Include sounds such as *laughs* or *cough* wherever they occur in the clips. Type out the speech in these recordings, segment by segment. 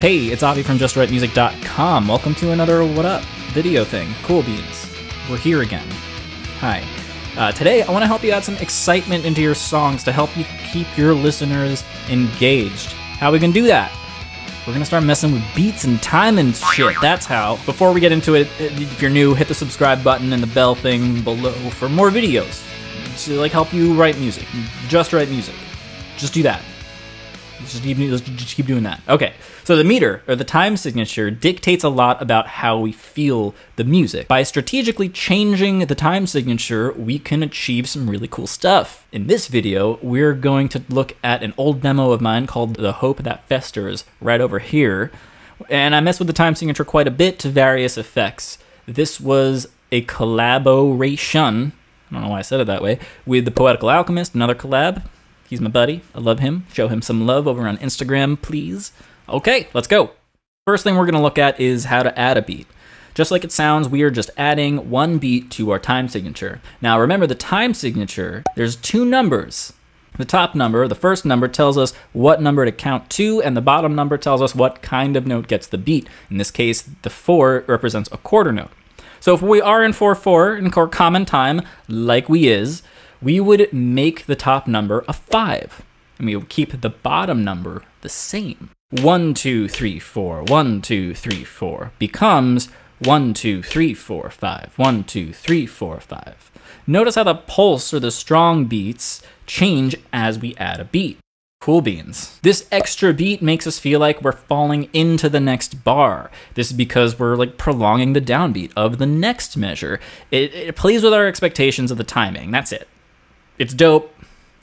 Hey, it's Avi from JustWriteMusic.com. Welcome to another What Up video thing. Cool beans. We're here again. Hi. Uh, today, I want to help you add some excitement into your songs to help you keep your listeners engaged. How we can do that? We're gonna start messing with beats and time and shit. That's how. Before we get into it, if you're new, hit the subscribe button and the bell thing below for more videos to like help you write music. Just write music. Just do that. Just keep, just keep doing that. Okay, so the meter, or the time signature, dictates a lot about how we feel the music. By strategically changing the time signature, we can achieve some really cool stuff. In this video, we're going to look at an old demo of mine called The Hope That Festers, right over here. And I messed with the time signature quite a bit to various effects. This was a collaboration, I don't know why I said it that way, with The Poetical Alchemist, another collab, He's my buddy. I love him. Show him some love over on Instagram, please. Okay, let's go. First thing we're going to look at is how to add a beat. Just like it sounds, we are just adding one beat to our time signature. Now remember the time signature, there's two numbers. The top number, the first number, tells us what number to count to, and the bottom number tells us what kind of note gets the beat. In this case, the 4 represents a quarter note. So if we are in 4-4 in common time, like we is, we would make the top number a 5. And we would keep the bottom number the same. 1, 2, 3, 4, 1, 2, 3, 4 becomes 1, 2, 3, 4, 5, 1, 2, 3, 4, 5. Notice how the pulse or the strong beats change as we add a beat. Cool beans. This extra beat makes us feel like we're falling into the next bar. This is because we're like prolonging the downbeat of the next measure. It, it plays with our expectations of the timing. That's it. It's dope.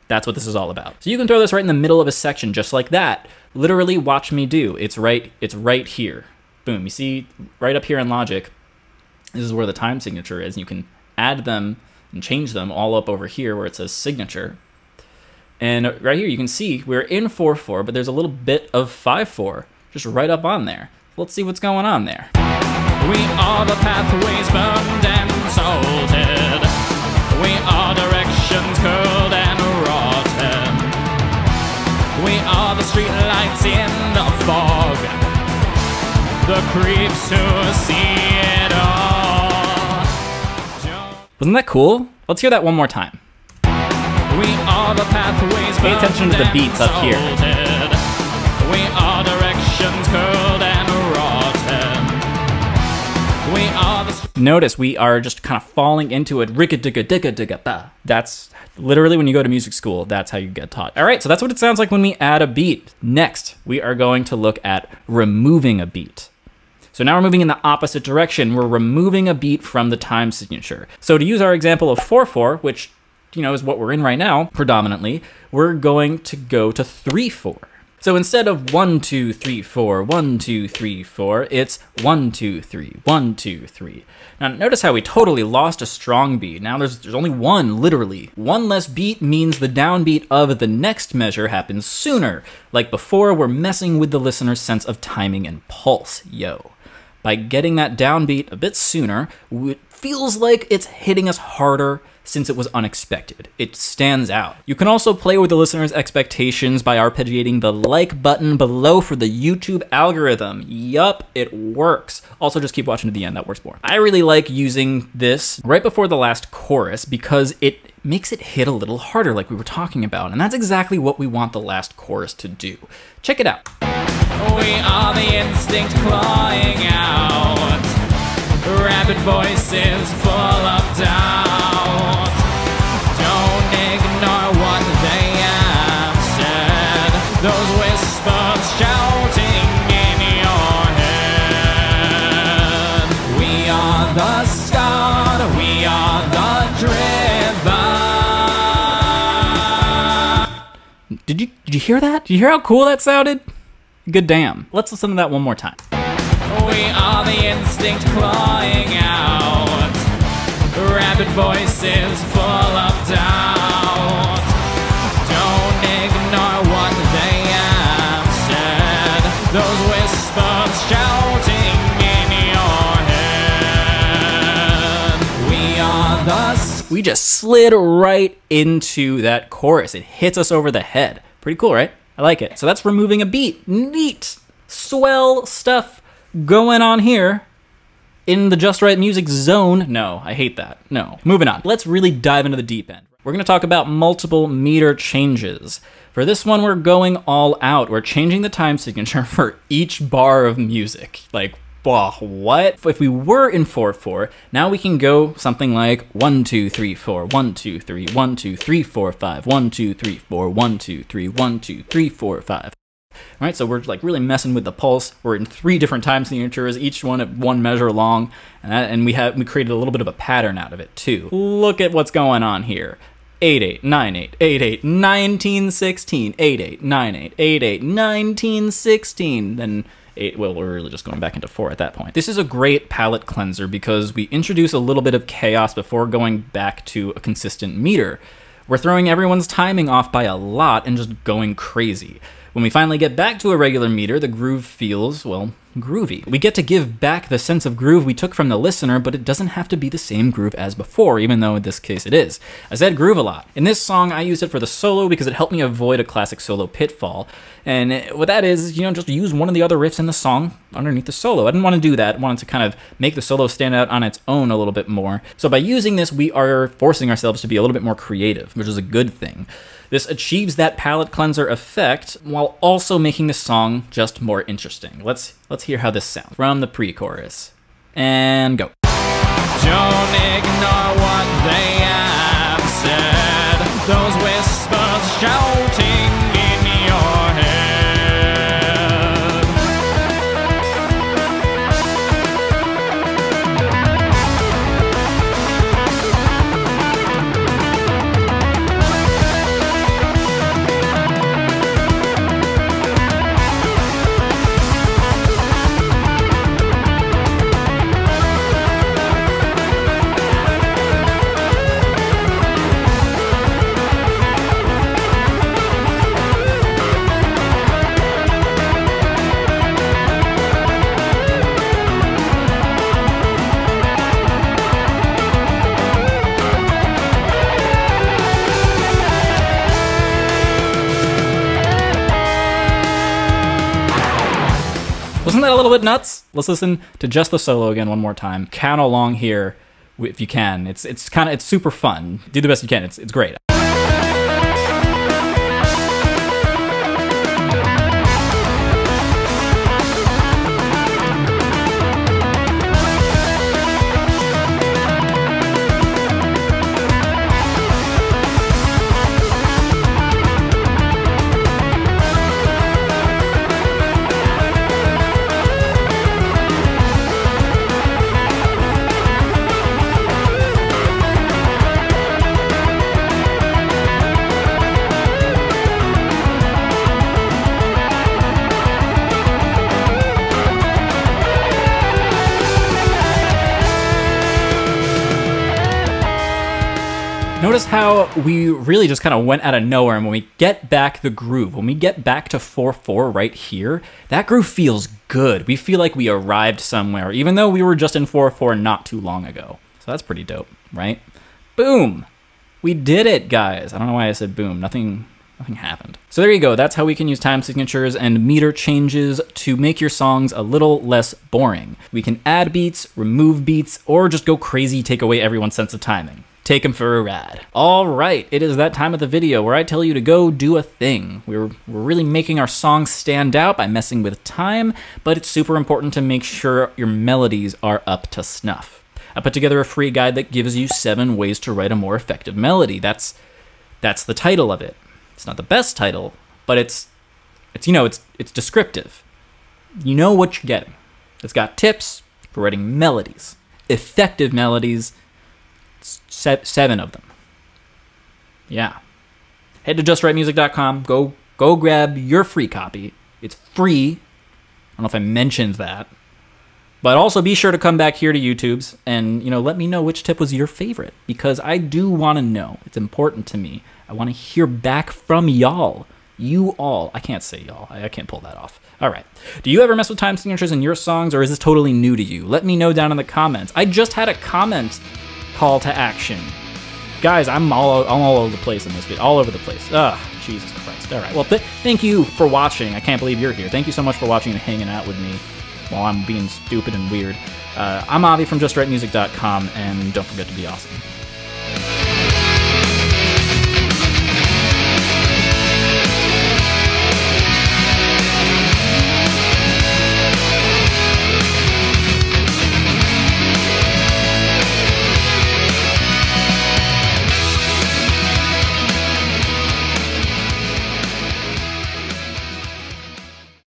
That's what this is all about. So you can throw this right in the middle of a section just like that. Literally watch me do. It's right it's right here. Boom. You see right up here in Logic, this is where the time signature is. You can add them and change them all up over here where it says signature. And right here you can see we're in 4-4, but there's a little bit of 5-4 just right up on there. Let's see what's going on there. We are the pathways burned and salted. We are directions curled and rotten. We are the street lights in the fog. The creeps who see it all. Wasn't that cool? Let's hear that one more time. We are the pathways Pay attention to the beats up here. We are directions curled Notice we are just kind of falling into it. Ricka digga digga digga ba. That's literally when you go to music school, that's how you get taught. All right, so that's what it sounds like when we add a beat. Next, we are going to look at removing a beat. So now we're moving in the opposite direction. We're removing a beat from the time signature. So to use our example of 4-4, which you know is what we're in right now predominantly, we're going to go to 3-4. So instead of 1, 2, 3, 4, 1, 2, 3, 4, it's 1, 2, 3, 1, 2, 3. Now notice how we totally lost a strong beat. Now there's, there's only one, literally. One less beat means the downbeat of the next measure happens sooner. Like before, we're messing with the listener's sense of timing and pulse, yo. By getting that downbeat a bit sooner, feels like it's hitting us harder since it was unexpected. It stands out. You can also play with the listener's expectations by arpeggiating the like button below for the YouTube algorithm. Yup, it works. Also, just keep watching to the end, that works more. I really like using this right before the last chorus because it makes it hit a little harder like we were talking about, and that's exactly what we want the last chorus to do. Check it out. We are the instinct clawing out. Rapid voices full of doubt. Don't ignore what they have said. Those whispers shouting in your head. We are the. We are the driven. Did you did you hear that? Did you hear how cool that sounded? Good damn. Let's listen to that one more time. We are the instinct clawing out. Rapid voices full of doubt. Don't ignore what they have said. Those whispers shouting in your head. We are the We just slid right into that chorus. It hits us over the head. Pretty cool, right? I like it. So that's removing a beat. Neat. swell stuff going on here in the Just Write Music zone. No, I hate that. No. Moving on. Let's really dive into the deep end. We're going to talk about multiple meter changes. For this one, we're going all out. We're changing the time signature *laughs* for each bar of music. Like, wow, what? If we were in 4 4, now we can go something like 1, 2, 3, 4, 1, 2, 3, 1, 2, 3, 4, 5, 1, 2, 3, 4, 1, 2, 3, 1, 2, 3, 4, 5. All right, so we're like really messing with the pulse. We're in three different time signatures, each one at one measure long, and, that, and we have we created a little bit of a pattern out of it too. Look at what's going on here. 8898 88 1916 88 98 88 1916 then eight well we're really just going back into four at that point this is a great palate cleanser because we introduce a little bit of chaos before going back to a consistent meter we're throwing everyone's timing off by a lot and just going crazy when we finally get back to a regular meter, the groove feels, well, groovy. We get to give back the sense of groove we took from the listener, but it doesn't have to be the same groove as before, even though in this case it is. I said groove a lot. In this song, I used it for the solo because it helped me avoid a classic solo pitfall. And what that is, you know, just use one of the other riffs in the song underneath the solo. I didn't want to do that. I wanted to kind of make the solo stand out on its own a little bit more. So by using this, we are forcing ourselves to be a little bit more creative, which is a good thing. This achieves that palate cleanser effect while also making the song just more interesting. Let's let's hear how this sounds from the pre-chorus. And go. Bit nuts? Let's listen to just the solo again one more time. Count along here if you can. It's it's kind of it's super fun. Do the best you can. It's it's great. Notice how we really just kind of went out of nowhere, and when we get back the groove, when we get back to 4 4 right here, that groove feels good. We feel like we arrived somewhere, even though we were just in 4 4 not too long ago. So that's pretty dope, right? Boom! We did it, guys. I don't know why I said boom. Nothing. Nothing happened. So there you go. That's how we can use time signatures and meter changes to make your songs a little less boring. We can add beats, remove beats, or just go crazy, take away everyone's sense of timing take him for a ride. All right, it is that time of the video where I tell you to go do a thing. We're, we're really making our songs stand out by messing with time, but it's super important to make sure your melodies are up to snuff. I put together a free guide that gives you seven ways to write a more effective melody. That's that's the title of it. It's not the best title, but it's it's you know it's it's descriptive. You know what you're getting. It's got tips for writing melodies, effective melodies Se- seven of them. Yeah. Head to justwritemusic.com. Go go grab your free copy. It's free. I don't know if I mentioned that. But also be sure to come back here to YouTube's and you know let me know which tip was your favorite because I do want to know. It's important to me. I want to hear back from y'all. You all. I can't say y'all. I, I can't pull that off. All right. Do you ever mess with time signatures in your songs or is this totally new to you? Let me know down in the comments. I just had a comment call to action. Guys, I'm all I'm all over the place in this video. All over the place. Ugh, Jesus Christ. All right. Well, th- thank you for watching. I can't believe you're here. Thank you so much for watching and hanging out with me while I'm being stupid and weird. Uh, I'm Avi from JustWriteMusic.com, and don't forget to be awesome.